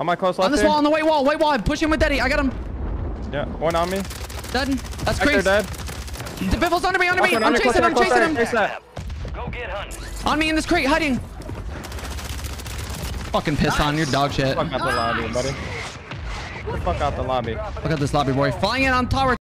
On my close left On this here. wall, on the white wall, white wall. I'm pushing with Daddy. I got him. Yeah, one on me. Dead. That's Hector crazy. dead. The Biffle's under me, under me. Under, I'm chasing him. I'm chasing him. Chase that. Go get hunting. On me in this crate, hiding. Fucking pissed on your dog shit. Fuck out the lobby, buddy. Get the fuck out the lobby. Look at this lobby boy. Flying in on tower.